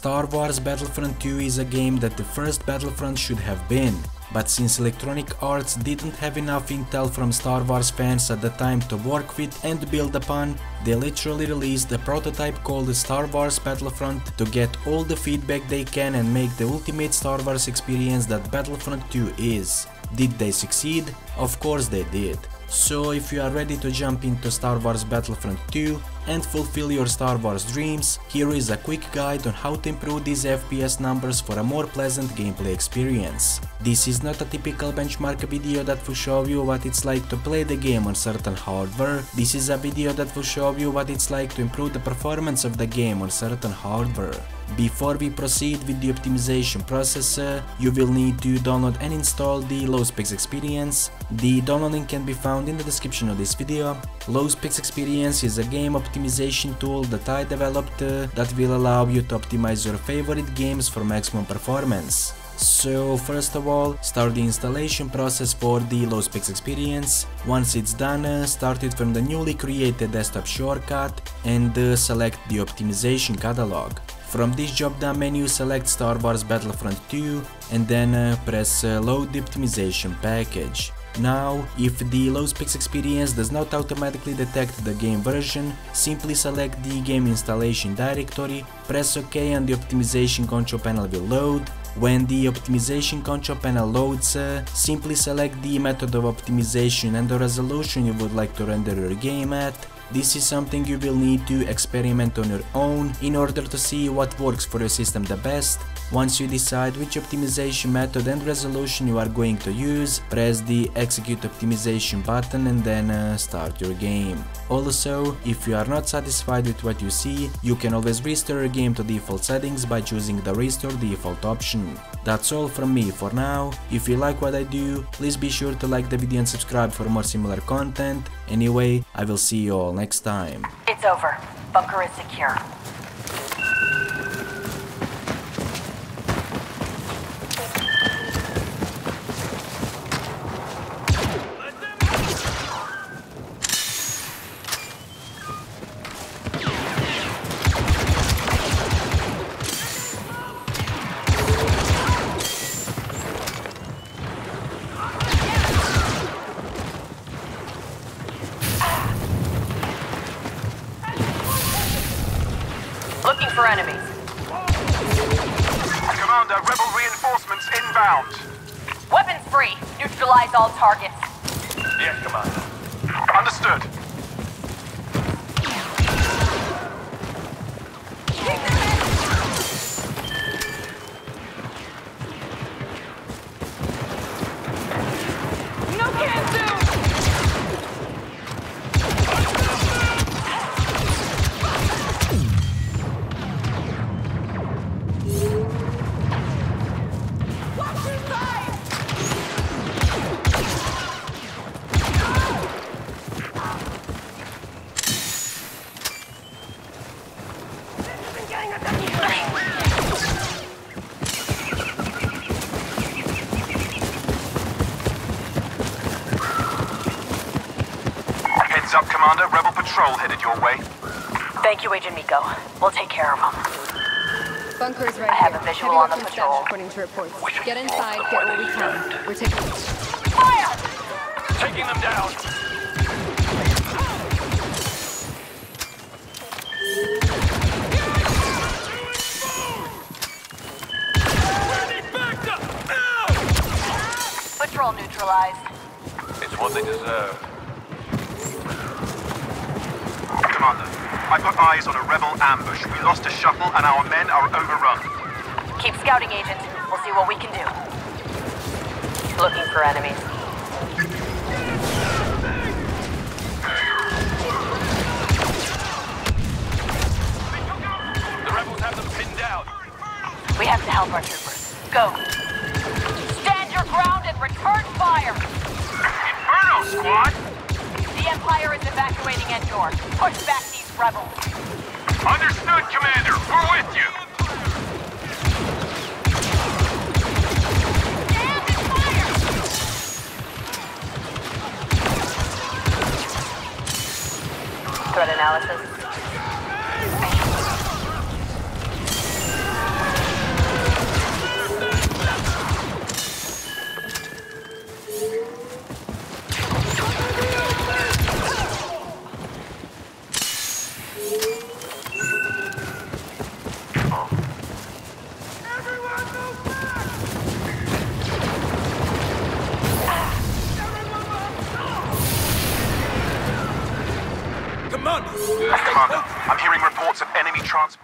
Star Wars Battlefront 2 is a game that the first Battlefront should have been, but since Electronic Arts didn't have enough intel from Star Wars fans at the time to work with and build upon, they literally released a prototype called Star Wars Battlefront to get all the feedback they can and make the ultimate Star Wars experience that Battlefront 2 is. Did they succeed? Of course they did. So if you are ready to jump into Star Wars Battlefront 2 and fulfill your Star Wars dreams, here is a quick guide on how to improve these FPS numbers for a more pleasant gameplay experience. This is not a typical benchmark video that will show you what it's like to play the game on certain hardware, this is a video that will show you what it's like to improve the performance of the game on certain hardware. Before we proceed with the optimization process, uh, you will need to download and install the Low Specs Experience. The download link can be found in the description of this video. LowSpecs Experience is a game optimization tool that I developed uh, that will allow you to optimize your favorite games for maximum performance. So first of all, start the installation process for the LowSpecs experience. Once it's done, uh, start it from the newly created desktop shortcut and uh, select the optimization catalog. From this drop-down menu select Star Wars Battlefront 2 and then uh, press load the optimization package. Now, if the LowSpecs experience does not automatically detect the game version, simply select the game installation directory, press OK and the optimization control panel will load. When the optimization control panel loads, uh, simply select the method of optimization and the resolution you would like to render your game at, this is something you will need to experiment on your own in order to see what works for your system the best. Once you decide which optimization method and resolution you are going to use, press the execute optimization button and then uh, start your game. Also, if you are not satisfied with what you see, you can always restore your game to default settings by choosing the restore default option. That's all from me for now. If you like what I do, please be sure to like the video and subscribe for more similar content. Anyway, I will see you all next time. It's over. Bunker is secure. Looking for enemies. Commander, rebel reinforcements inbound. Weapons free. Neutralize all targets. Yes, Commander. Understood. Heads up, Commander. Rebel patrol headed your way. Thank you, Agent Meeko. We'll take care of them. Bunker is right I have here. a visual Heavy on the weapons patrol. stash, according to reports. Get inside, get what we can. We're taking. Fire! Taking them down. Patrol neutralized. It's what they deserve. Commander, I put eyes on a rebel ambush. We lost a shuttle and our men are overrun. Keep scouting, Agent. We'll see what we can do. Looking for enemies. The rebels have them pinned down. We have to help our troopers. Go. Stand your ground and return fire! Inferno, squad! Empire is evacuating Endor. Push back these rebels. Understood, Commander. We're with you. Enemy transport.